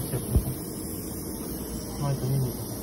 посыпался. Ну, это минута.